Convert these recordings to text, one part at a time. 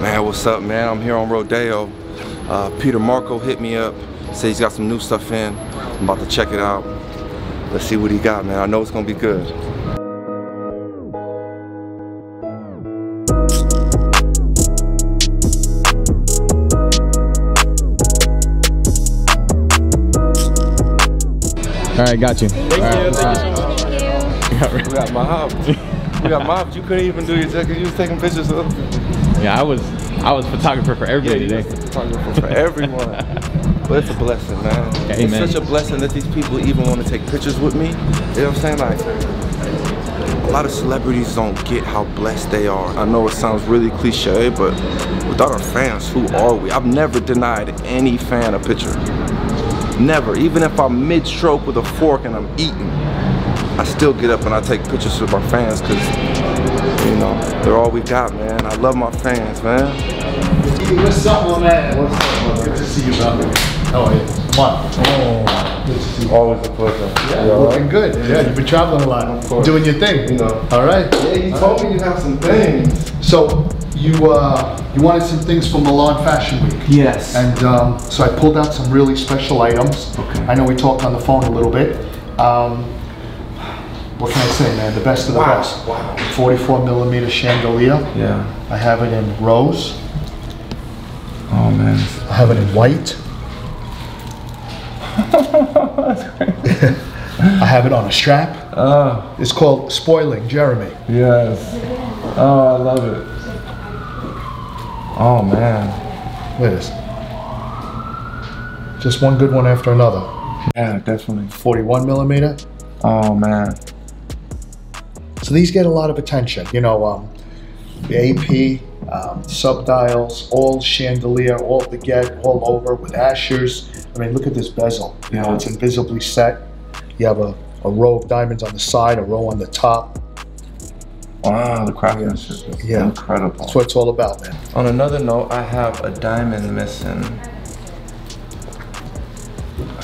Man, what's up, man? I'm here on Rodeo. Uh, Peter Marco hit me up, said he's got some new stuff in. I'm about to check it out. Let's see what he got, man. I know it's gonna be good. All right, got you. Thank All you. right, Thank you. We got mobbed. we got mobbed. You couldn't even do your jacket. You was taking pictures of. Yeah, I was I was photographer for everybody you today. photographer for everyone. but it's a blessing, man. Amen. It's such a blessing that these people even want to take pictures with me. You know what I'm saying? Like, a lot of celebrities don't get how blessed they are. I know it sounds really cliche, but without our fans, who are we? I've never denied any fan a picture. Never. Even if I'm mid-stroke with a fork and I'm eating, I still get up and I take pictures with our fans because, you know, they're all we got, man. I love my fans, man. What's up, my man? What's up? Good to see you, brother. How are you? Come on. Oh, good to see you. Always a pleasure. Yeah, looking good. Yeah, you've been traveling a lot. Of course. Doing your thing. You know. All right. Yeah, you told me you have some things. So you uh, you wanted some things for Milan Fashion Week. Yes. And um, so I pulled out some really special items. Okay. I know we talked on the phone a little bit. Um, what can I say, man? The best of the Wow, best. wow. 44 millimeter chandelier. Yeah. I have it in rose. Oh man. I have it in white. I have it on a strap. Oh, It's called Spoiling Jeremy. yes. Oh, I love it. Oh man. Look at this. Just one good one after another. Yeah, definitely. 41 millimeter. Oh man. So these get a lot of attention. You know, um, the AP, um, subdials, all chandelier, all the get, all over with ashers. I mean, look at this bezel. You know, it's invisibly set. You have a, a row of diamonds on the side, a row on the top. Wow, the craftsmanship is Yeah. incredible. That's what it's all about, man. On another note, I have a diamond missing.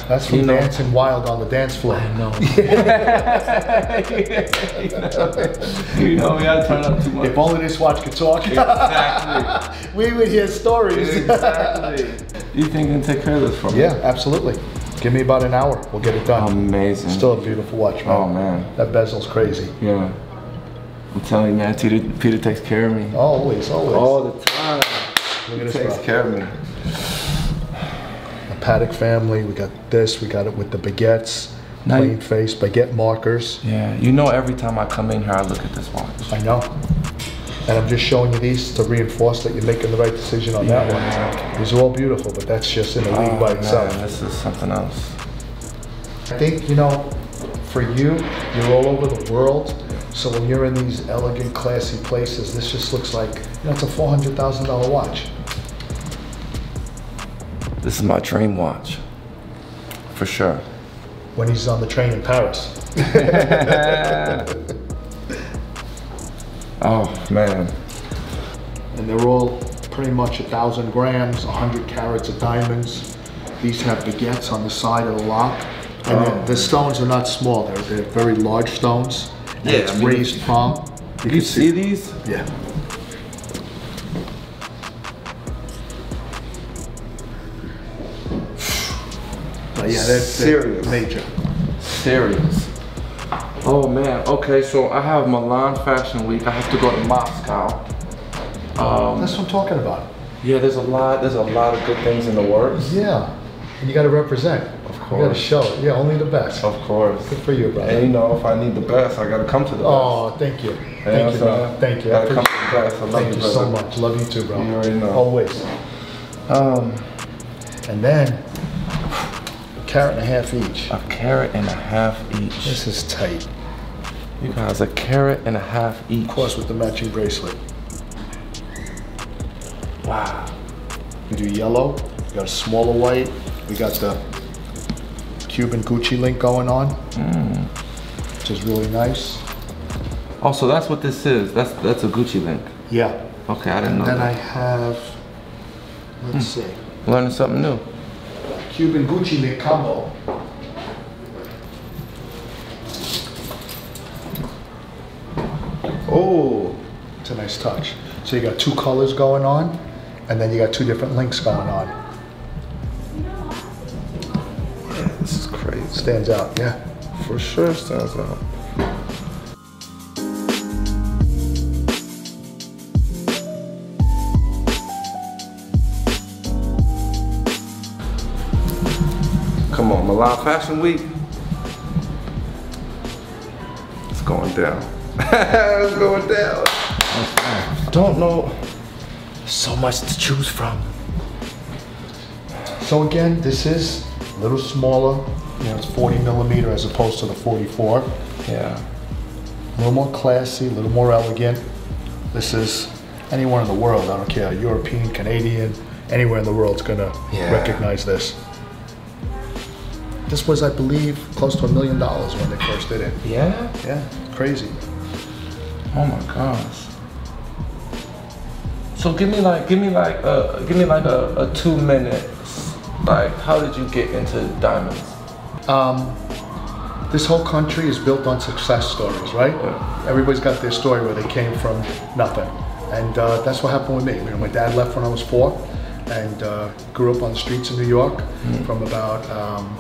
That's from You know- Dancing Wild on the dance floor. No. you know, we gotta turn up too much. If only this watch could talk. Exactly. we would hear stories. exactly. You think you can take care of this for me? yeah, absolutely. Give me about an hour. We'll get it done. Amazing. Still a beautiful watch, man. Oh man. That bezel's crazy. Yeah. I'm telling you, man, Peter, Peter takes care of me. Always, always. All the time. Look at He this, takes bro. care of me. Patek family. We got this. We got it with the baguettes, Now you- plain face, baguette markers. Yeah, you know every time I come in here, I look at this watch. I know. And I'm just showing you these to reinforce that you're making the right decision on that one. These are all beautiful, but that's just in a league oh, by Oh, itself. man, this is something else. I think, you know, for you, you're all over the world. So when you're in these elegant, classy places, this just looks like, you know, it's a $400,000 watch. This is my dream watch. For sure. When he's on the train in Paris. Oh, man. And they're all pretty much a thousand grams, 100 carats of diamonds. These have baguettes on the side of the lock. And Oh. the, the stones are not small, they're, they're very large stones. And Yeah, it's I mean- raised palm. You can see these? Yeah. But yeah, that's Serious. major. Serious. Oh man. Okay, so I have Milan Fashion Week. I have to go to Moscow. Um, That's what I'm talking about. yeah, there's a lot. There's a lot of good things in the works. Yeah. And you gotta represent. Of course. You gotta show it. Yeah, only the best. Of course. Good for you, brother. And you know, if I need the best, I gotta come to the best. Oh, thank you. Thank you, saying? Thank you. I Gotta come to the best. I love Thank you, you so much. Love you too, bro. You already know. Always. Um, And then, a carat and a half each. a carat and a half each. This is tight. You guys, a carat and a half each. Of course, with the matching bracelet. Wow. We do yellow. We got a smaller white. We got the Cuban Gucci link going on, mm. which is really nice. Oh, so that's what this is. That's that's a Gucci link. Yeah. Okay, I didn't know Then I have, let's hmm. see, Learning something new. Cuban Gucci link combo. Oh, It's a nice touch. So you got two colors going on, and then you got two different links going on. This is crazy. Stands out, yeah. For sure stands out. Milan Fashion Week. It's going down. it's going down. Don't know so much to choose from. So again, this is a little smaller. You know, it's 40 millimeter as opposed to the 44. Yeah. A little more classy, a little more elegant. This is anywhere in the world, I don't care, European, Canadian, anywhere in the world's gonna Yeah. recognize this. This was, I believe, close to a million dollars when they first did it. Yeah? Yeah, crazy. Oh my gosh. So give me like, give me like, uh, give me like a, a two minutes. Like, how did you get into diamonds? Um, this whole country is built on success stories, right? Yeah. Everybody's got their story where they came from nothing. And uh, that's what happened with me. You know, my dad left when I was four and uh, grew up on the streets of New York from about um,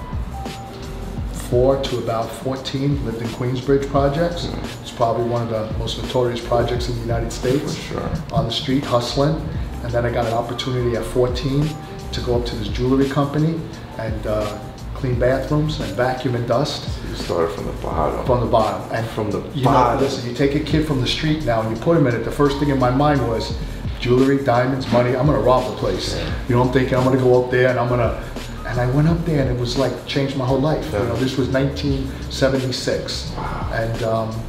four to about 14, lived in Queensbridge projects. It's probably one of the most notorious projects in the United States. For sure. On the street hustling. And then I got an opportunity at 14 to go up to this jewelry company and uh, clean bathrooms and vacuum and dust You started from the bottom. from the bottom. And From the you know, bottom. listen, you take a kid from the street now and you put him in it, the first thing in my mind was jewelry, diamonds, money. I'm gonna rob the place. You know, I'm thinking I'm gonna go up there and I'm gonna. And I went up there and it was like changed my whole life. You know, this was 1976, and um,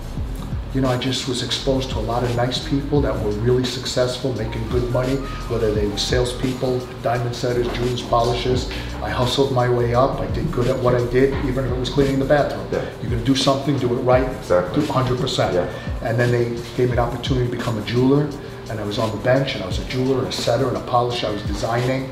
you know, I just was exposed to a lot of nice people that were really successful, making good money, whether they were salespeople, diamond setters, jewelers, polishers. I hustled my way up. I did good at what I did, even if it was cleaning the bathroom. Yeah. You're gonna do something, do it right, Exactly. do 100%. Yeah. And then they gave me an opportunity to become a jeweler. And I was on the bench, and I was a jeweler, and a setter, and a polisher. I was designing.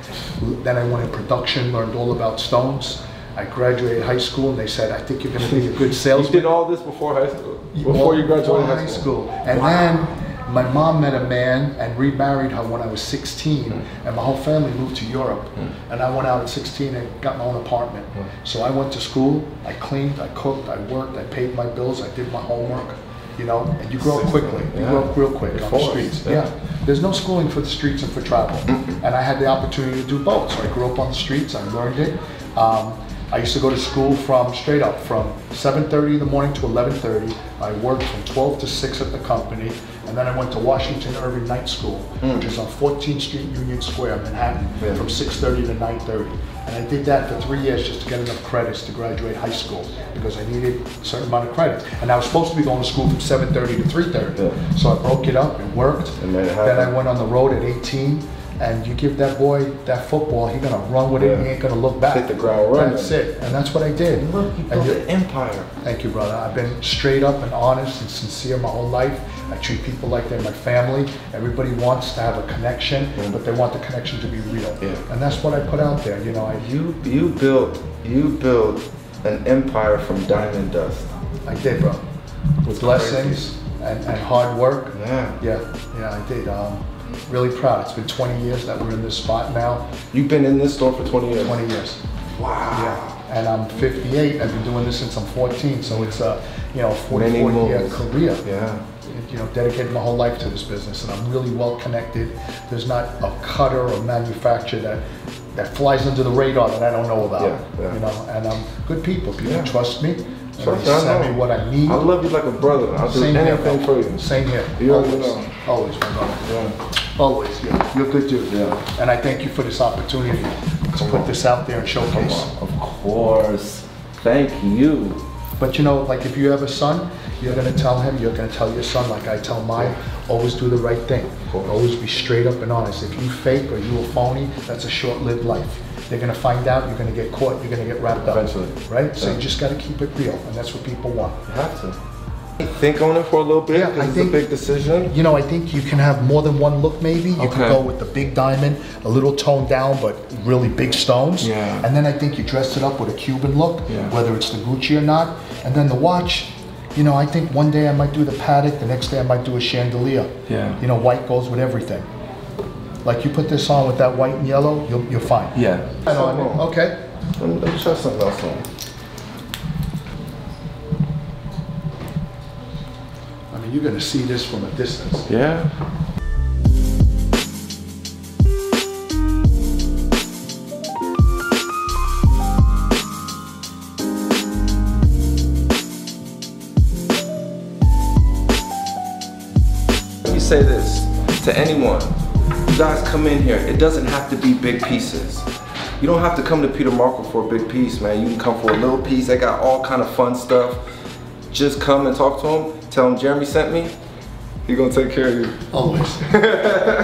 Then I went in production, learned all about stones. I graduated high school, and they said, "I think you're going to be a good salesman." You did all this before high school? Before you graduated before high school? And then my mom met a man and remarried her when I was 16, Hmm. and my whole family moved to Europe. And I went out at 16 and got my own apartment. Hmm. So I went to school, I cleaned, I cooked, I worked, I paid my bills, I did my homework. You know, and you grow up quickly. You Yeah. grow up real quick You're on the streets. yeah. Yeah. There's no schooling for the streets and for travel. And I had the opportunity to do both. So I grew up on the streets, I learned it. Um, I used to go to school from straight up from 7:30 in the morning to 11:30. I worked from 12 to 6 at the company, and then I went to Washington Irving Night School, hmm. which is on 14th Street, Union Square, Manhattan, Yeah. from 6:30 to 9:30. And I did that for three years just to get enough credits to graduate high school because I needed a certain amount of credits. And I was supposed to be going to school from 7:30 to 3:30, Yeah. so I broke it up and worked. And it then I went on the road at 18. And you give that boy that football, he's gonna run with it. He ain't gonna look back. Hit the ground running. That's it, and that's what I did. Look, you And built you- an empire. Thank you, brother. I've been straight up and honest and sincere my whole life. I treat people like they're my family. Everybody wants to have a connection, but they want the connection to be real. Yeah. And that's what I put out there. You know, I You you built you built an empire from diamond dust. I did, bro. With blessings and, and hard work. Yeah. Yeah, yeah, I did. Um, really proud. It's been 20 years that we're in this spot now. You've been in this store for 20 years. 20 years. Wow. Yeah, and I'm 58. I've been doing this since I'm 14, so it's a you know 44 Many year career. Yeah. You know, dedicated my whole life to this business, and I'm really well connected. There's not a cutter or manufacturer that that flies under the radar that I don't know about. Yeah, yeah. You know, and I'm um, good people. People Yeah. trust me. And Trust they I send me what I need. I love you like a brother. I'll do Same here, anything bro. for you. Same here. You Always. know. Always, my brother. Yeah. Always. You're, you're good dude. Yeah. And I thank you for this opportunity to put this out there and showcase. Of course. Thank you. But you know, like if you have a son, you're gonna tell him, you're gonna tell your son, like I tell mine, always do the right thing. Always be straight up and honest. If you fake or you a phony, that's a short-lived life. They're gonna find out, you're gonna get caught, you're gonna get wrapped up. Eventually. Right? So Yeah. you just gotta keep it real, and that's what people want. You have to. Think on it for a little bit. Yeah, I it's think- a big decision. You know, I think you can have more than one look maybe. You Okay. can go with the big diamond, a little toned down, but really big stones. Yeah. And then I think you dress it up with a Cuban look, Yeah. whether it's the Gucci or not. And then the watch, you know, I think one day I might do the Patek, the next day I might do a chandelier. Yeah. You know, white goes with everything. Like you put this on with that white and yellow, you'll, you're fine. Yeah. I know, I mean, okay. Let me, let me try something else on. I mean, you're gonna see this from a distance. Yeah. Let me say this to anyone. You guys come in here, it doesn't have to be big pieces. You don't have to come to Peter Marco for a big piece, man. You can come for a little piece. They got all kind of fun stuff. Just come and talk to him. Tell him Jeremy sent me. He gonna take care of you. Always.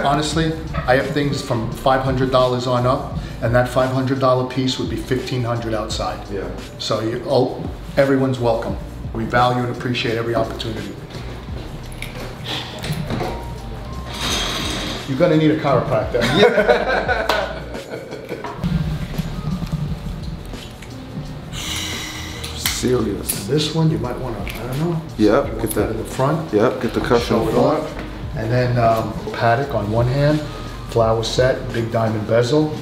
Honestly, I have things from $500 on up, and that $500 piece would be 1500 outside. Yeah. So you, oh, everyone's welcome. We value and appreciate every opportunity. You're gonna need a chiropractor. Serious. This one, you might wanna, I don't know. Yep, You get that in the front. Yep, get the cushion Show it front. off. And then um, Patek on one hand, flower set, big diamond bezel.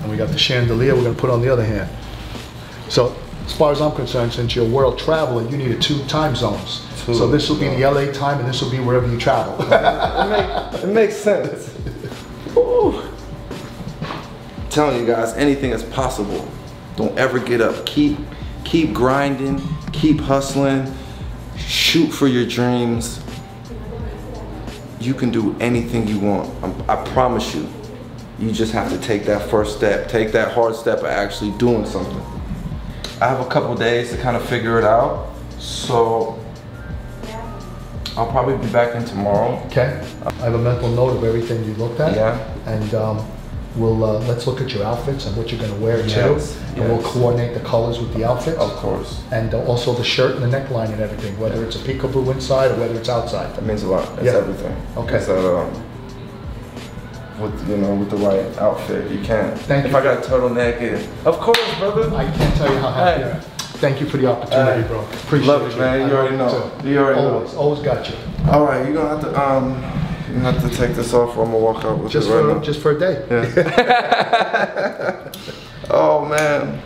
And we got the chandelier we're gonna put on the other hand. So, as far as I'm concerned, since you're a world traveler, you need a two time zones. Two, So this will be the LA time and this will be wherever you travel. It, make, it makes sense. Woo. Telling you guys, anything is possible. Don't ever get up. Keep, keep grinding. Keep hustling. Shoot for your dreams. You can do anything you want. I'm- I promise you. You just have to take that first step. Take that hard step of actually doing something. I have a couple days to kind of figure it out. So I'll probably be back in tomorrow. Okay? I have a mental note of everything you looked at. Yeah. And um, we'll, uh, let's look at your outfits and what you're gonna wear too. Yes, And we'll coordinate the colors with the outfits. Of course. And uh, also the shirt and the neckline and everything, whether it's a peekaboo inside or whether it's outside. That means a lot. It's Yeah. everything. Okay. It's, uh, with you know, with the right outfit, you can't. Thank if you. I got a turtleneck, of course, brother. I can't tell you how happy I am. Thank you for the opportunity, Hey. bro. Appreciate Love it, man. You already know. too. You already know. always, Always got you. All right, you're gonna have to um, you have to take this off, or I'm gonna walk out with Just it right for now. just for a day. Yeah. oh man.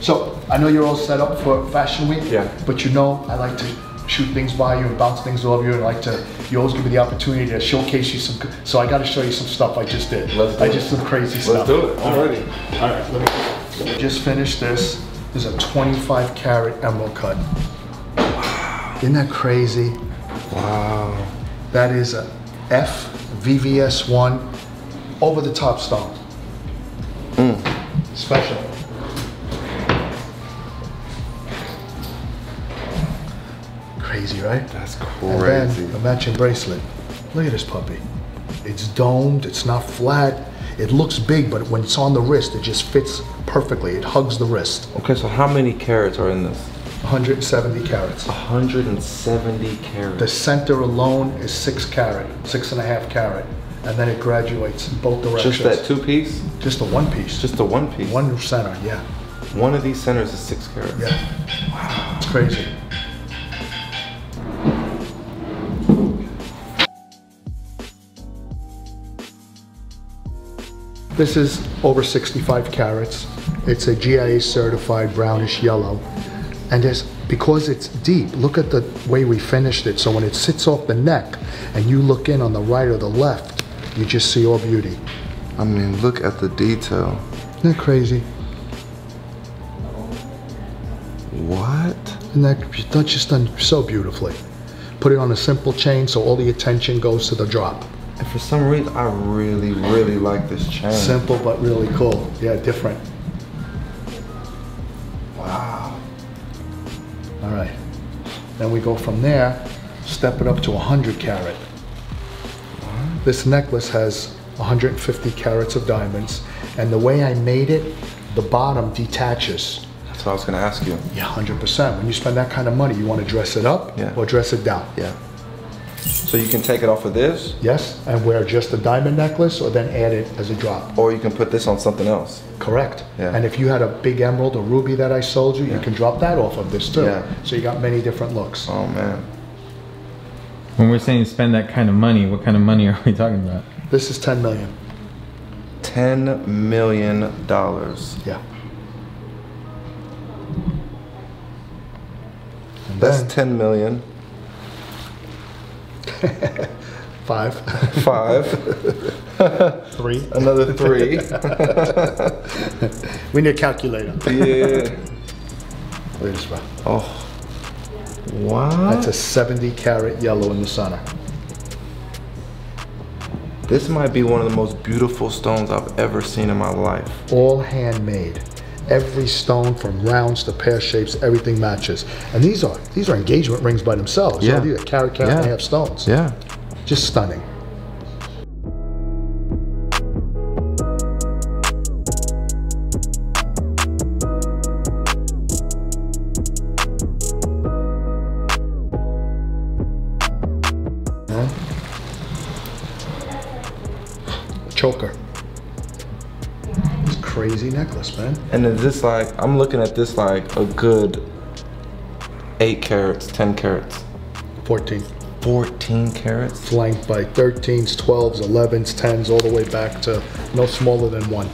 So I know you're all set up for Fashion Week. Yeah. But you know I like to shoot things by you and bounce things off you and like to you always give me the opportunity to showcase you some so I gotta show you some stuff I just did. Let's do I it. just some crazy Let's stuff. do it. I'm. All right, let me just finish this. This is a 25 carat emerald cut. Isn't that crazy? Wow. That is a F VVS1 over the top stone. Mm. Special. Crazy, right? That's And crazy. a matching bracelet. Look at this puppy. It's domed, it's not flat. It looks big, but when it's on the wrist, it just fits perfectly. It hugs the wrist. Okay, so how many carats are in this? 170 carats. 170 carats. The center alone is six carat, six and a half carat, and then it graduates in both directions. Just that two piece? Just a one piece. Just the one piece. one center, yeah. One of these centers is six carats. Yeah. Wow. It's crazy. This is over 65 carats. It's a GIA certified brownish yellow. And there's, because it's deep, look at the way we finished it. So when it sits off the neck and you look in on the right or the left, you just see all beauty. I mean, look at the detail. Isn't that crazy? What? And that that's just done so beautifully. Put it on a simple chain so all the attention goes to the drop. And for some reason, I really, really like this chain. Simple but really cool. Yeah, different. Wow. All right. Then we go from there, step it up to 100 carat. This necklace has 150 carats of diamonds, and the way I made it, the bottom detaches. That's what I was gonna ask you. Yeah, 100%. When you spend that kind of money, you want to dress it up Yeah. or dress it down. Yeah. So you can take it off of this, Yes, and wear just a diamond necklace or then add it as a drop. or you can put this on something else. Correct. Yeah. And if you had a big emerald or ruby that I sold you, you can drop that off of this too. Yeah. So you got many different looks. Oh man. When we're saying spend that kind of money, what kind of money are we talking about? This is 10 million. Ten million dollars. Yeah. And That's then ten million. five, Five. three. Another three. We need a calculator. yeah. This one. Oh. Wow. That's a 70 carat yellow in the center. This might be one of the most beautiful stones I've ever seen in my life. All handmade. Every stone from rounds to pear shapes, everything matches. And these are these are engagement rings by themselves. You know, Yeah. these are carat, carat and a half stones. Yeah. Just stunning. Necklace, man. And is this like I'm looking at this like a good eight carats, ten carats, 14. fourteen carats. Flanked by 13s, 12s, 11s, 10s, all the way back to no smaller than one,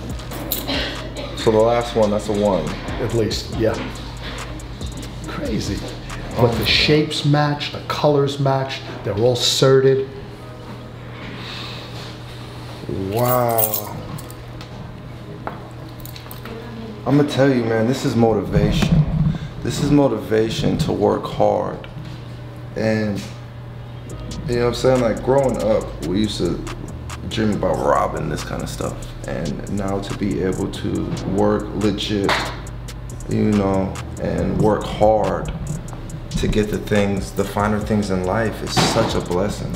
So the last one, that's a one. at least. Yeah. Crazy. But the shapes match, the colors match, they're all serted. Wow. I'm gonna tell you, man, this is motivation. This is motivation to work hard. And you know what I'm saying? Like growing up, we used to dream about robbing this kind of stuff. And now to be able to work legit, you know, and work hard to get the things, the finer things in life is such a blessing.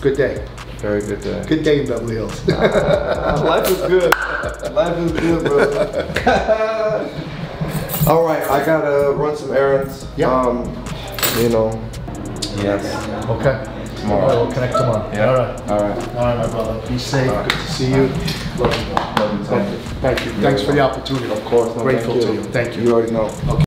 Good day. Very good day. Good day in Beverly Hills. Life is good. Life is good, bro. All right, I gotta run some errands. Yeah. Um, you know. Yes. okay. Tomorrow. All right, we'll connect tomorrow. Yeah. All right. All right. All right, my brother. Be safe. Good to see you. Love you. Love you, Thank you. Thank you. Thanks for the opportunity. Of course. no, Grateful thank to you. Thank you. You already know. Okay.